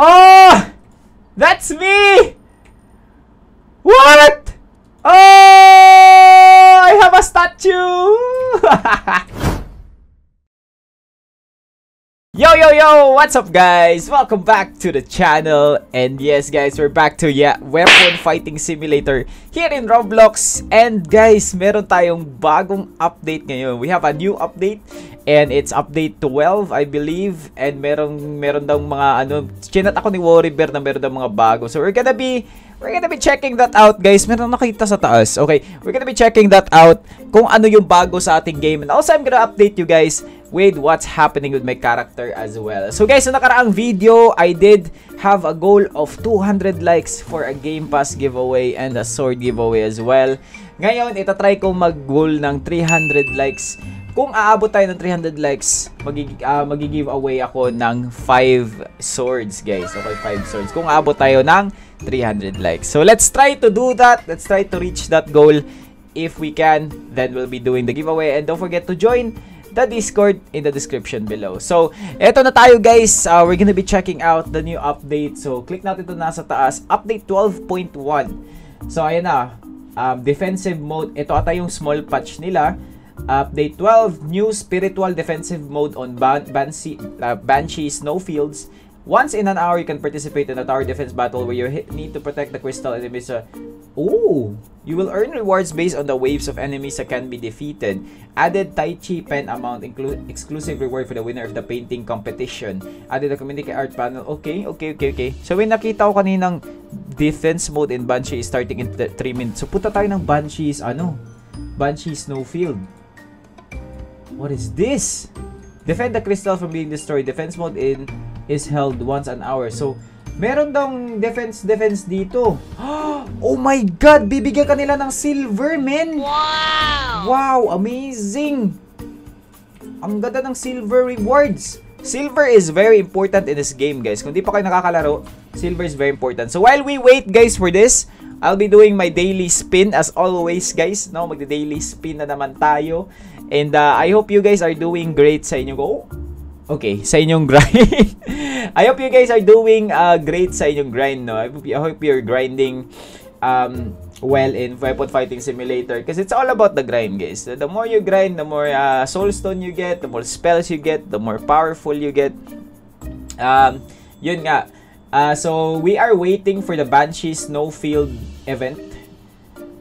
Oh! That's me! What? Oh! I have a statue! Yo, yo, yo! What's up, guys? Welcome back to the channel. And yes, guys, we're back to yeah, Weapon Fighting Simulator here in Roblox. And guys, meron tayong bagong update ngayon. We have a new update. And it's update 12, I believe. And meron, meron daw mga ano, chinat ako ni Bear na meron daw mga bago. So we're gonna be We're gonna be checking that out, guys. Meron nakita sa taas. Okay, we're gonna be checking that out kung ano yung bago sa ating game. And also, I'm gonna update you guys with what's happening with my character as well. So guys, sa nakaraang video, I did have a goal of 200 likes for a Game Pass giveaway and a sword giveaway as well. Ngayon, itatry ko mag-goal ng 300 likes. Kung aabot tayo ng 300 likes, magig uh, magi-give away ako ng 5 swords, guys. Okay, 5 swords. Kung aabot tayo ng 300 likes. So let's try to do that. Let's try to reach that goal. If we can, then we'll be doing the giveaway. And don't forget to join the Discord in the description below. So, eto na tayo guys. Uh, we're gonna be checking out the new update. So, click natin ito nasa taas. Update 12.1. So, ayan na. Um, defensive mode. Ito ata yung small patch nila. Update 12, new spiritual defensive mode on Ban Banshee, uh, Banshee Snowfields. Once in an hour, you can participate in a tower defense battle where you need to protect the crystal enemies. Uh, Ooh! You will earn rewards based on the waves of enemies that can be defeated. Added Tai Chi pen amount, exclusive reward for the winner of the painting competition. Added a community art panel. Okay, okay, okay, okay. So, may nakita ko kaninang defense mode in Banshee starting in 3 minutes. So, punta tayo ng Banshee's, ano? Banshee Snowfield. What is this? Defend the crystal from being destroyed. Defense mode in is held once an hour. So, meron daw defense defense dito. Oh my god, bibigyan ka nila ng silver, men. Wow! Wow, amazing. Ang ganda ng silver rewards. Silver is very important in this game, guys. Kung di pa kayo nakakalaro, silver is very important. So while we wait, guys, for this, I'll be doing my daily spin as always, guys. No, magde-daily spin na naman tayo. And uh, I hope you guys are doing great sa inyo. Go! Okay, sa inyong grind. I hope you guys are doing uh, great sa inyong grind, no? I hope, I hope you're grinding um, well in Weapon Fighting Simulator because it's all about the grind, guys. The more you grind, the more uh, soulstone you get, the more spells you get, the more powerful you get. Um, yun nga. Uh, so, we are waiting for the Banshee Snowfield event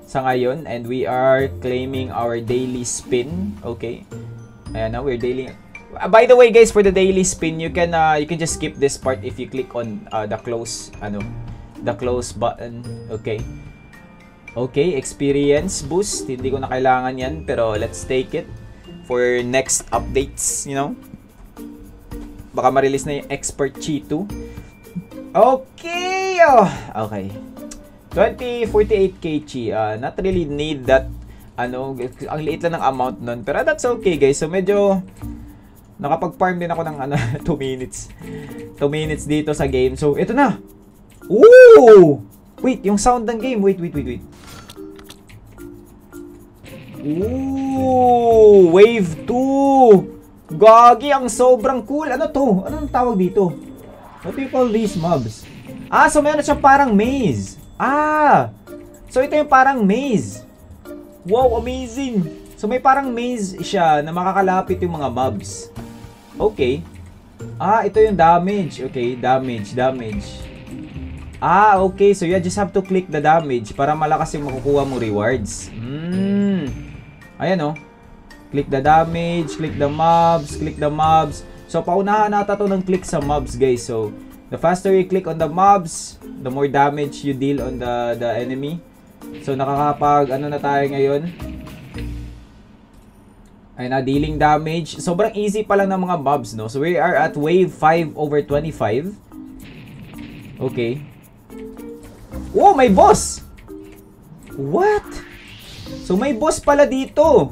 sa ngayon and we are claiming our daily spin. Okay. Ayan na, we're daily Uh, by the way guys for the daily spin you can uh, you can just skip this part if you click on uh, the close ano the close button. Okay. Okay experience boost. Hindi ko na kailangan yan pero let's take it for next updates you know? Baka ma-release na yung expert 2 okay oh, okay 2048 kg uh, not really need that ano ang liit lang ng amount nun pero that's okay guys so medyo Nakapag-farm din ako ng ano, 2 minutes. 2 minutes dito sa game. So, ito na. Ooh! Wait, yung sound ng game. Wait, wait, wait, wait. Ooh! Wave 2! Gagi, ang sobrang cool. Ano to? Anong tawag dito? What do you call these mobs? Ah, so meron siyang parang maze. Ah! So, ito yung parang maze. Wow, amazing! So, may parang maze siya na makakalapit yung mga mobs. Okay. Ah, ito yung damage. Okay, damage, damage. Ah, okay. So, you just have to click the damage para malakas yung makukuha mo rewards. Hmm. Ayan, oh. Click the damage, click the mobs, click the mobs. So, paunahan nata to ng click sa mobs, guys. So, the faster you click on the mobs, the more damage you deal on the, the enemy. So, nakakapag, ano na tayo ngayon? Ayun na, dealing damage. Sobrang easy pa lang ng mga mobs, no? So, we are at wave 5 over 25. Okay. Oh, may boss! What? So, may boss pala dito.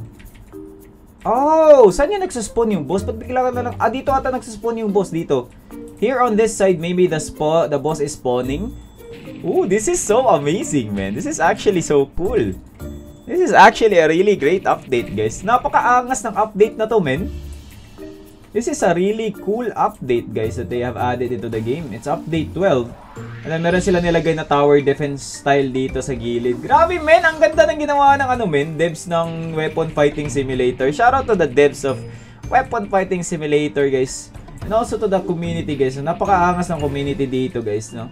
Oh, saan yung nagsaspawn yung boss? Ba't bigla ka na lang? Ah, dito ata nagsaspawn yung boss dito. Here on this side, maybe the spa the boss is spawning. Ooh, this is so amazing, man. This is actually so cool. This is actually a really great update, guys. Napakaangas ng update na to, men. This is a really cool update guys that they have added into the game. It's update 12. And then meron sila nilagay na tower defense style dito sa gilid. Grabe men, ang ganda ng ginawa ng ano men, devs ng Weapon Fighting Simulator. Shout out to the devs of Weapon Fighting Simulator guys. And also to the community guys. Napakaangas ng community dito guys, no?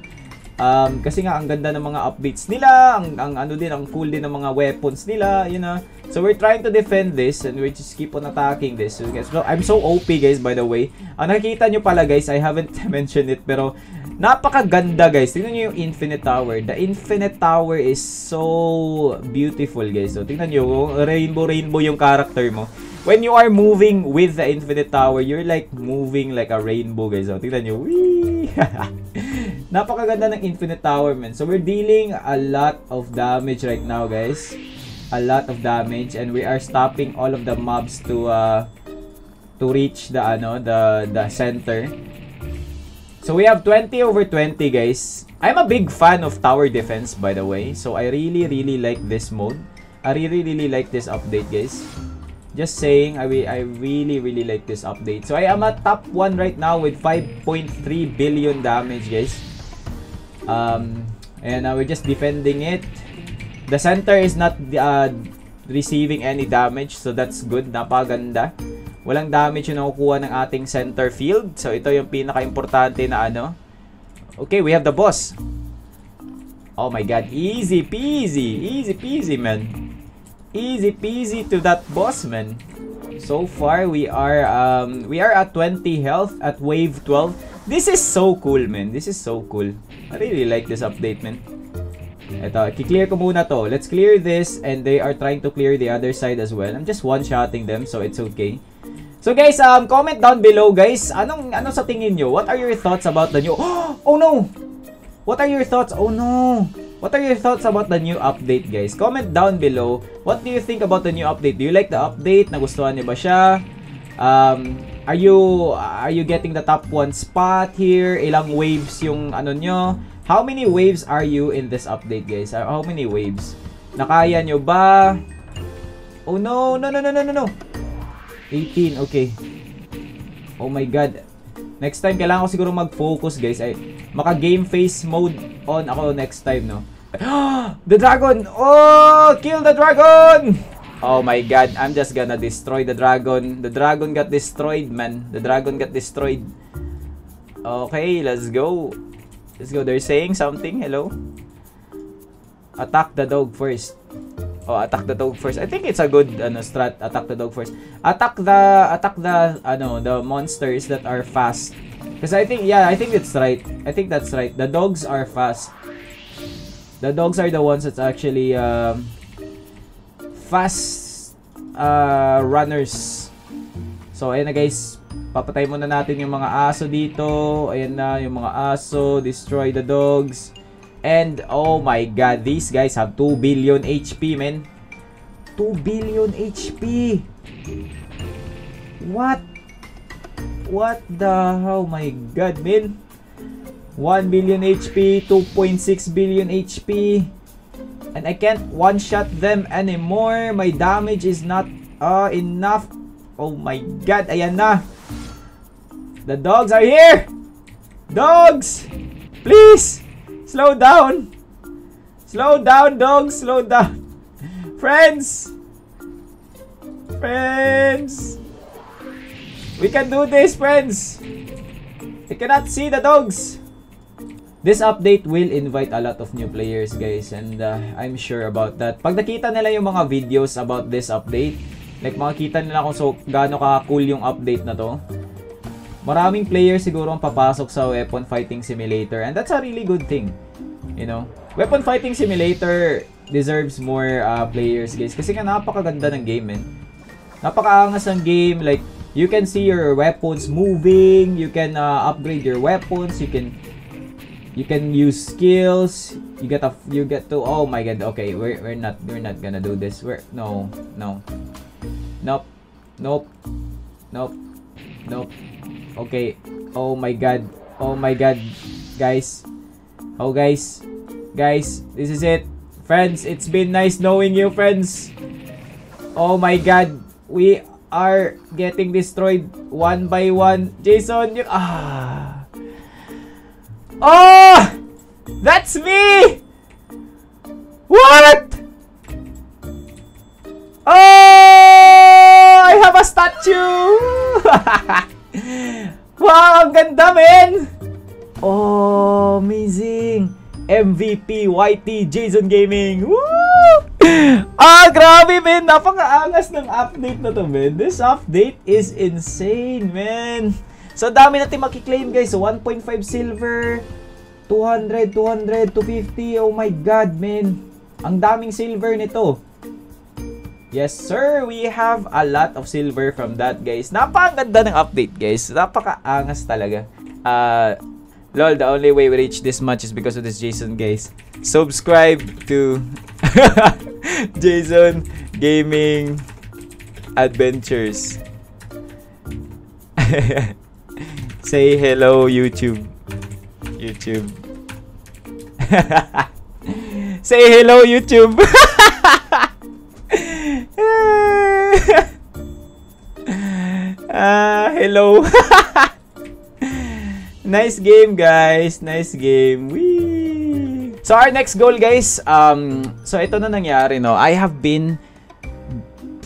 Um, kasi nga ang ganda ng mga updates nila, ang, ang ano din, ang cool din ng mga weapons nila, you know. So we're trying to defend this and we just keep on attacking this. So guys, I'm so OP guys by the way. Ang nakikita nyo pala guys, I haven't mentioned it pero napakaganda guys. Tingnan nyo yung Infinite Tower. The Infinite Tower is so beautiful guys. So tingnan nyo, rainbow rainbow yung character mo when you are moving with the Infinite Tower, you're like moving like a rainbow, guys. So, tingnan nyo. Whee! Napakaganda ng Infinite Tower, man. So, we're dealing a lot of damage right now, guys. A lot of damage. And we are stopping all of the mobs to, uh, to reach the, ano, the, the center. So, we have 20 over 20, guys. I'm a big fan of tower defense, by the way. So, I really, really like this mode. I really, really like this update, guys. Just saying, I, I really, really like this update. So, I am at top 1 right now with 5.3 billion damage, guys. Um, and uh, we're just defending it. The center is not uh, receiving any damage, so that's good. Napaganda. Walang damage yung nakukuha ng ating center field. So, ito yung pinaka-importante na ano. Okay, we have the boss. Oh my god, easy peasy. Easy peasy, man. Easy peasy to that boss, man. So far, we are um, we are at 20 health at wave 12. This is so cool, man. This is so cool. I really like this update, man. Ito, i-clear ko muna to. Let's clear this and they are trying to clear the other side as well. I'm just one-shotting them, so it's okay. So guys, um, comment down below, guys. Anong, ano sa tingin nyo? What are your thoughts about the new... Oh no! What are your thoughts? Oh no! What are your thoughts about the new update, guys? Comment down below. What do you think about the new update? Do you like the update? Nagustuhan niyo ba siya? Um, are you are you getting the top 1 spot here? Ilang waves yung ano nyo? How many waves are you in this update, guys? How many waves? Nakaya nyo ba? Oh no, no, no, no, no, no, no. 18, okay. Oh my god. Next time, kailangan ko siguro mag-focus, guys. Ay, maka-game face mode on ako next time, no? the dragon! Oh! Kill the dragon! Oh my god, I'm just gonna destroy the dragon. The dragon got destroyed, man. The dragon got destroyed. Okay, let's go. Let's go. They're saying something. Hello? Attack the dog first. Oh, attack the dog first. I think it's a good ano strat. Attack the dog first. Attack the attack the ano the monsters that are fast. Because I think yeah, I think it's right. I think that's right. The dogs are fast. The dogs are the ones that's actually um, fast uh, runners. So, ayan na guys. Papatay muna natin yung mga aso dito. Ayan na, yung mga aso. Destroy the dogs. And, oh my god, these guys have 2 billion HP, man. 2 billion HP. What? What the? Oh my god, man. 1 billion HP, 2.6 billion HP. And I can't one-shot them anymore. My damage is not uh, enough. Oh my god, ayan na. The dogs are here! Dogs! Please! Slow down! Slow down, dogs! Slow down! Friends! Friends! We can do this, friends! I cannot see the dogs! This update will invite a lot of new players guys and uh, I'm sure about that. Pag nakita nila yung mga videos about this update, like makikita nila kung so gaano ka cool yung update na to. Maraming players siguro ang papasok sa Weapon Fighting Simulator and that's a really good thing. You know, Weapon Fighting Simulator deserves more uh, players guys kasi nga napakaganda ng game man. Napakaangas ng game like you can see your weapons moving, you can uh, upgrade your weapons, you can you can use skills. You get a you get to oh my god okay we're, we're not we're not gonna do this. We're no no. Nope. Nope. Nope. Nope. Okay. Oh my god. Oh my god guys. Oh guys. Guys this is it. Friends it's been nice knowing you friends. Oh my god. We are getting destroyed one by one. Jason, you... Ah. Oh! That's me! What? Oh! I have a statue! wow, ang ganda, men! Oh, amazing! MVP YT Jason Gaming. Woo! ah, grabe, men. Napakaangas ng update na to, men. This update is insane, man. So, dami natin makiklaim, guys. So, 1.5 silver, 200, 200, 250. Oh my God, man. Ang daming silver nito. Yes, sir. We have a lot of silver from that, guys. Napakaganda ng update, guys. Napakaangas talaga. Uh, Lol, the only way we reach this much is because of this Jason, guys. Subscribe to Jason Gaming Adventures. Say hello, YouTube. YouTube. Say hello, YouTube. Ah, uh, hello. Nice game, guys. Nice game. Whee! So, our next goal, guys. Um, so, ito na nangyari, no? I have been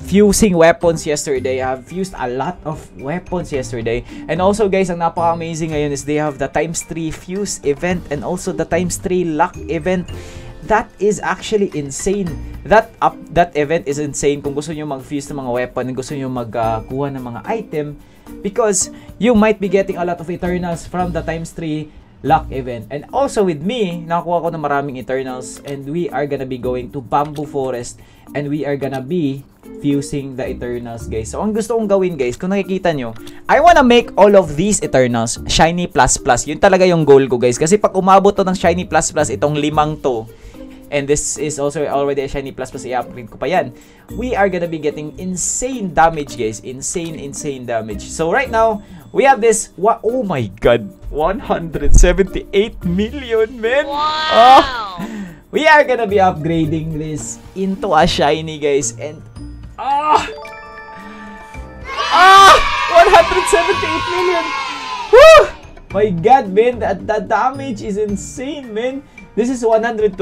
fusing weapons yesterday. I have fused a lot of weapons yesterday. And also, guys, ang napaka-amazing ngayon is they have the times 3 fuse event and also the times 3 luck event. That is actually insane. That up that event is insane kung gusto niyo mag-fuse ng mga weapon, gusto niyo magkuha uh, ng mga item because you might be getting a lot of Eternals from the times 3 luck event. And also with me, nakakuha ko ng maraming Eternals and we are gonna be going to Bamboo Forest and we are gonna be fusing the Eternals, guys. So, ang gusto kong gawin, guys, kung nakikita nyo, I wanna make all of these Eternals Shiny Plus Plus. Yun talaga yung goal ko, guys. Kasi pag umabot to ng Shiny Plus Plus, itong limang to, and this is also already a Shiny Plus Plus, i-upgrade ko pa yan we are gonna be getting insane damage, guys. Insane, insane damage. So right now, we have this, what, oh my god, 178 million, man. Wow! Oh, we are gonna be upgrading this into a shiny, guys. And, ah! Ah! 178 million! Woo! My god, man, that, that damage is insane, man. This is 129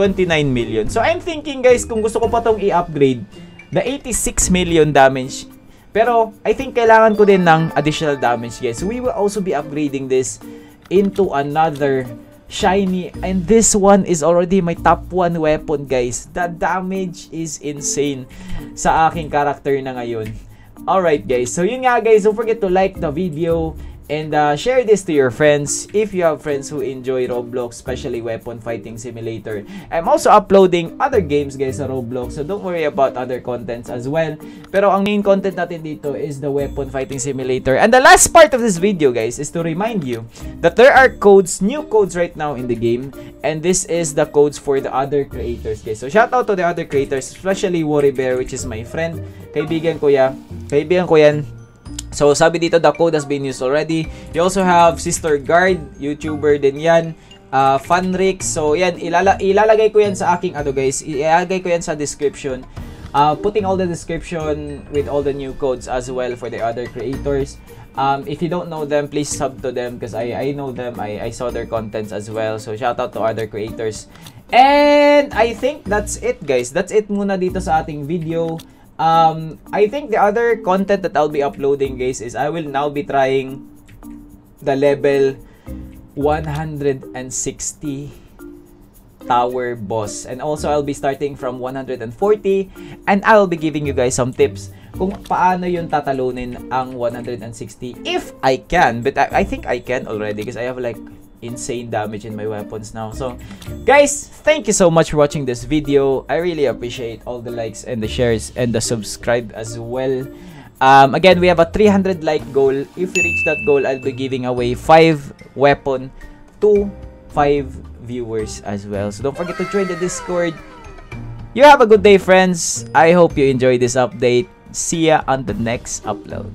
million. So, I'm thinking, guys, kung gusto ko pa tong i-upgrade, the 86 million damage. Pero, I think kailangan ko din ng additional damage, guys. We will also be upgrading this into another shiny. And this one is already my top 1 weapon, guys. The damage is insane sa aking character na ngayon. Alright, guys. So, yun nga, guys. Don't forget to like the video And uh, share this to your friends if you have friends who enjoy Roblox, especially Weapon Fighting Simulator. I'm also uploading other games guys sa Roblox, so don't worry about other contents as well. Pero ang main content natin dito is the Weapon Fighting Simulator. And the last part of this video guys is to remind you that there are codes, new codes right now in the game. And this is the codes for the other creators guys. So shout out to the other creators, especially Worry Bear which is my friend. Kaibigan ko ya. Kaibigan ko yan So, sabi dito, the code has been used already. You also have Sister Guard, YouTuber din yan. Uh, Funrix. So, yan, ilala ilalagay ko yan sa aking, ano guys, ilalagay ko yan sa description. Uh, putting all the description with all the new codes as well for the other creators. Um, if you don't know them, please sub to them because I, I know them. I, I saw their contents as well. So, shout out to other creators. And I think that's it guys. That's it muna dito sa ating video. Um, I think the other content that I'll be uploading guys is I will now be trying the level 160 tower boss. And also I'll be starting from 140 and I'll be giving you guys some tips kung paano yung tatalunin ang 160 if I can. But I, I think I can already because I have like insane damage in my weapons now. So, guys, thank you so much for watching this video. I really appreciate all the likes and the shares and the subscribe as well. Um, again, we have a 300 like goal. If we reach that goal, I'll be giving away 5 weapon to 5 viewers as well. So don't forget to join the Discord. You have a good day, friends. I hope you enjoyed this update. See ya on the next upload.